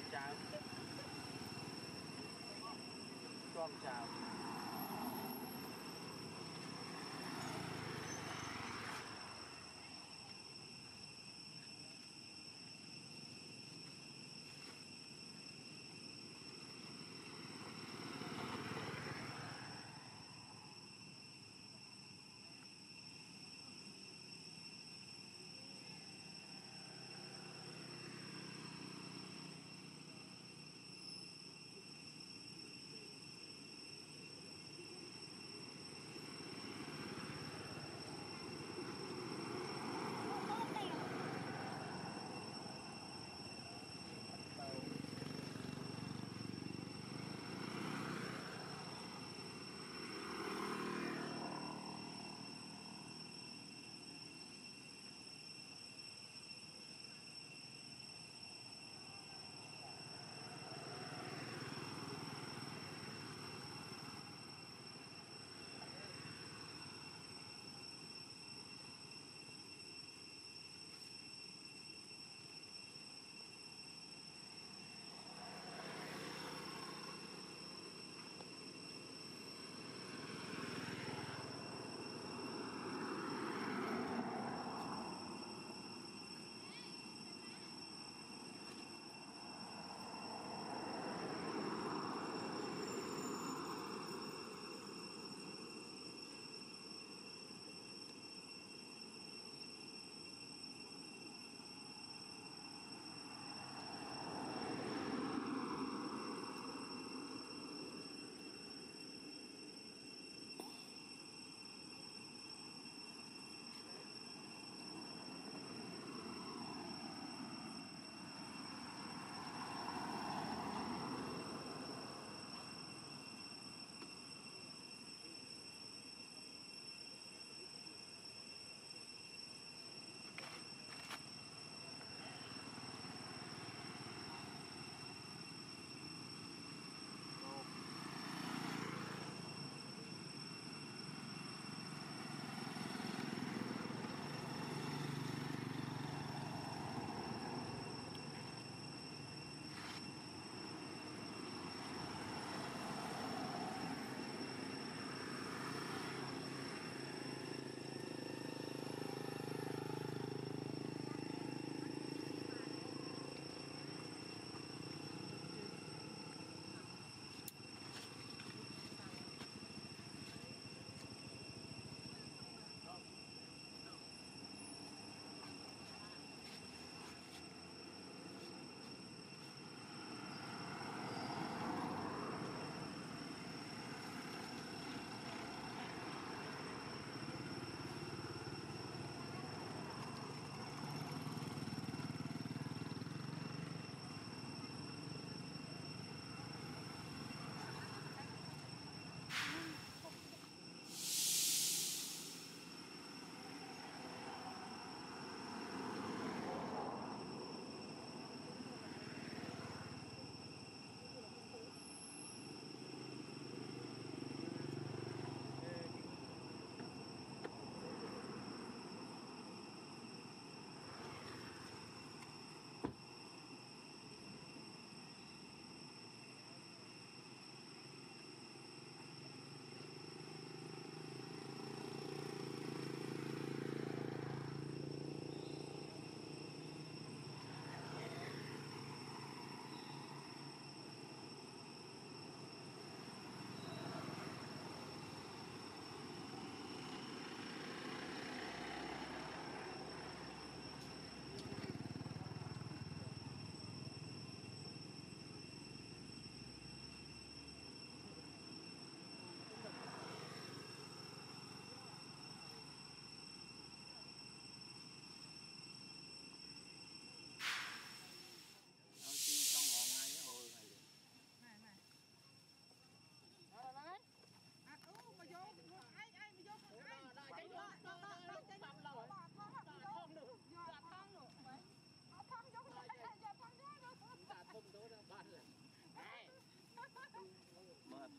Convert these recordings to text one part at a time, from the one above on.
องจามกล้องจา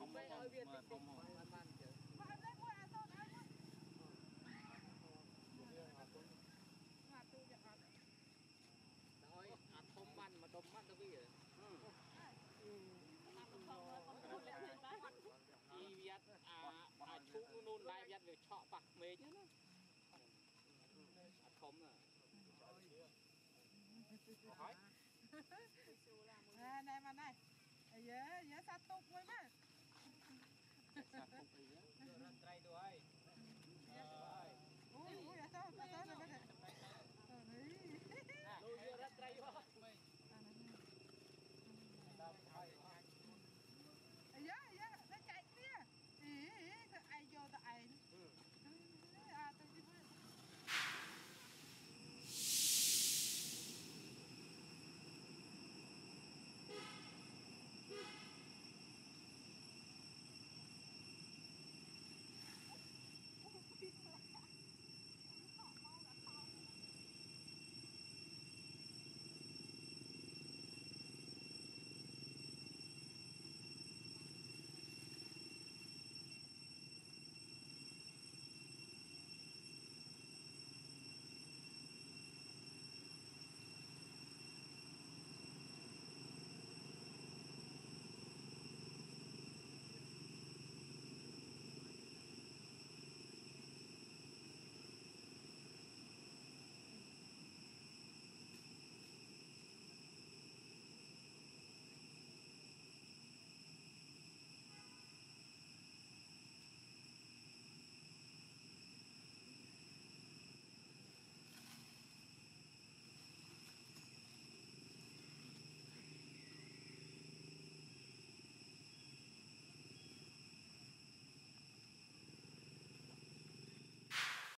không có không à, mà không mà rồi. À, à chú nôn lại viết về chọ bạc mệt à. Này này mà này. Dễ sát tục với má. Sakong kayo. Run try do ay.